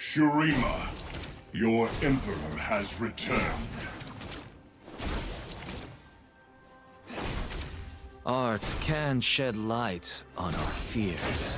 Shurima, your Emperor has returned. Art can shed light on our fears.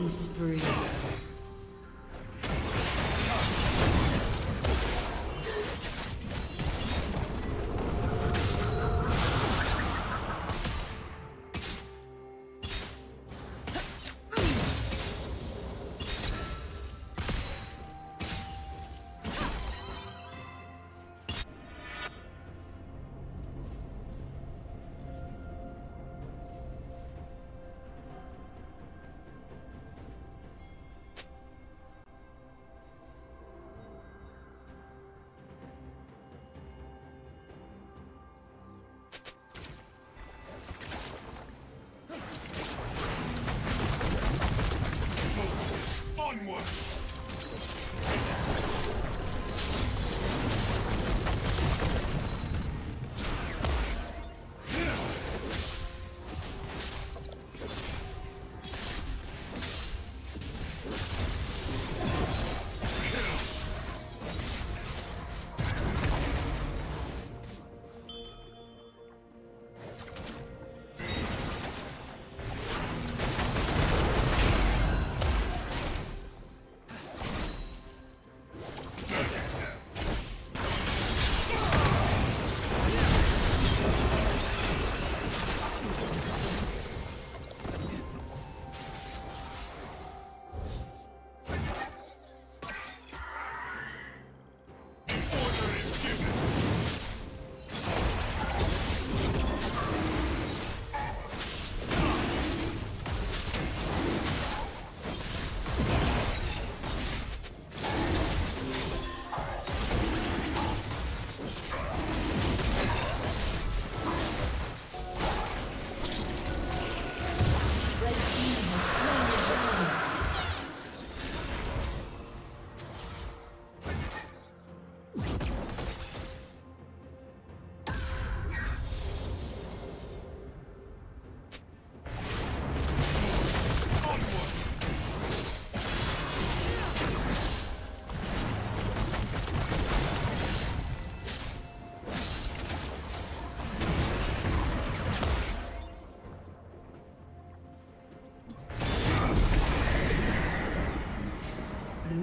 Killing spree.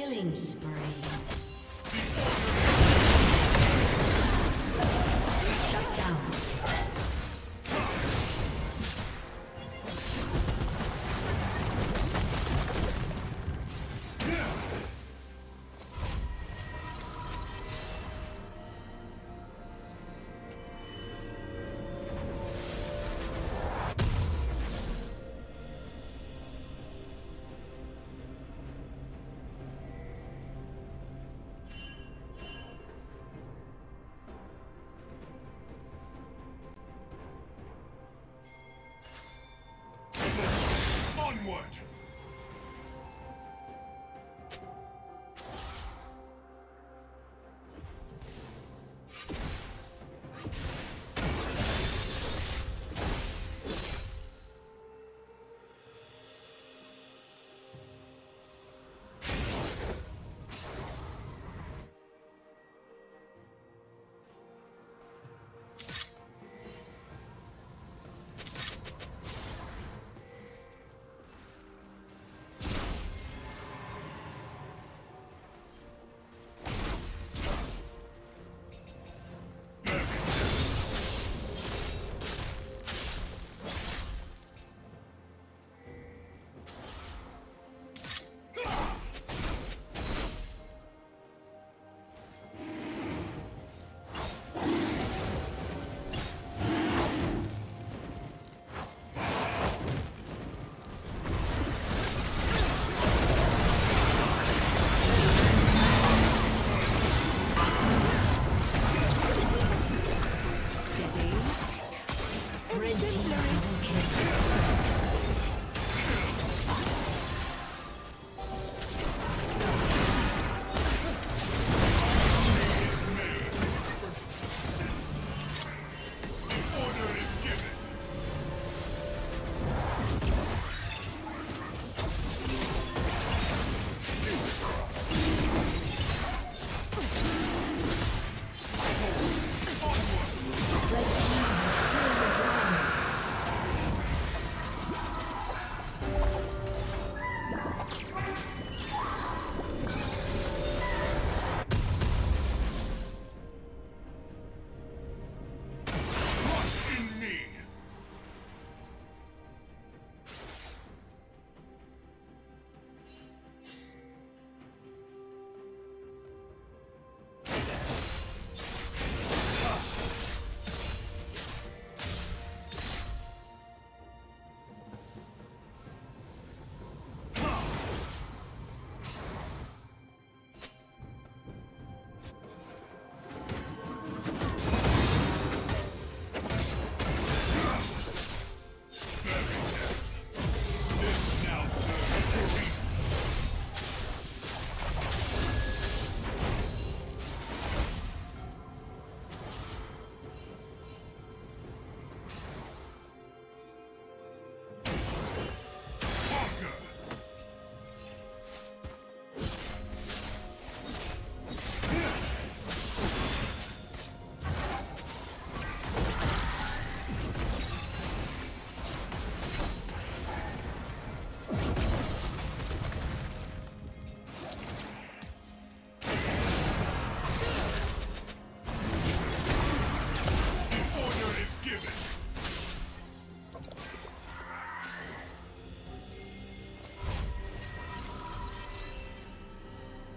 Killing spree.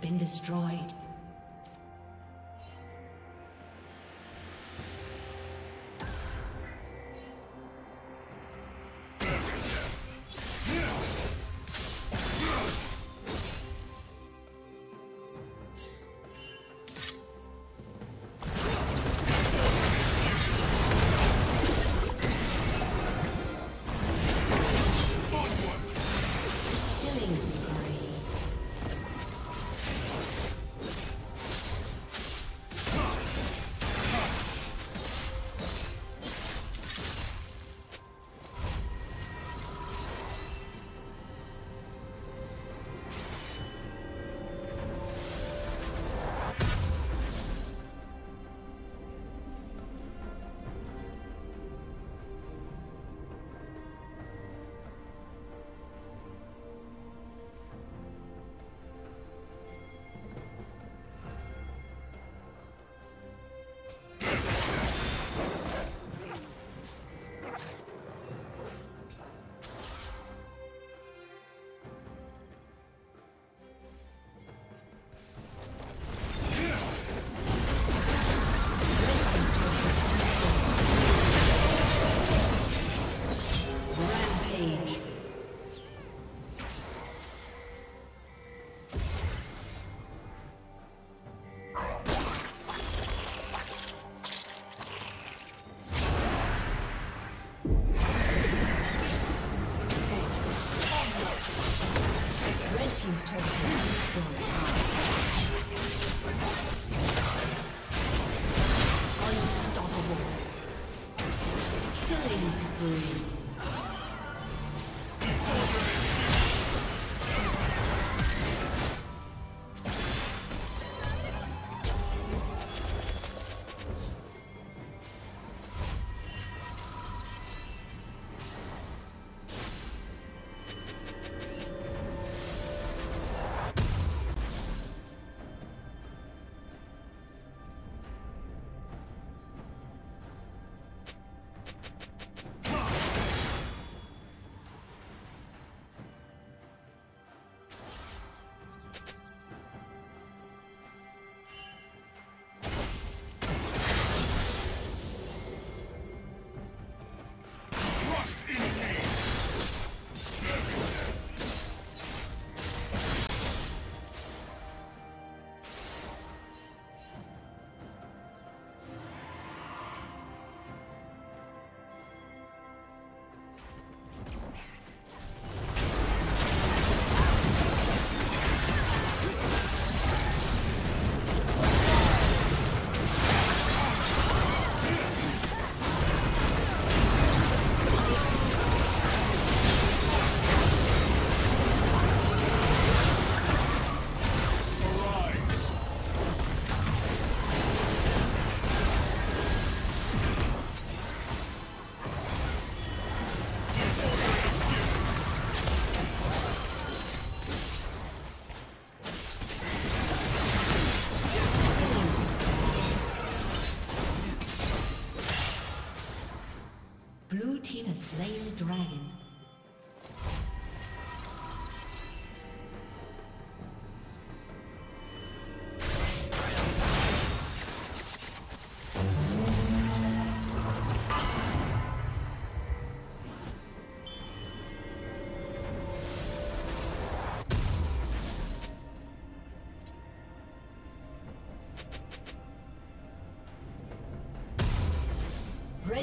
Been destroyed.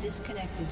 Disconnected.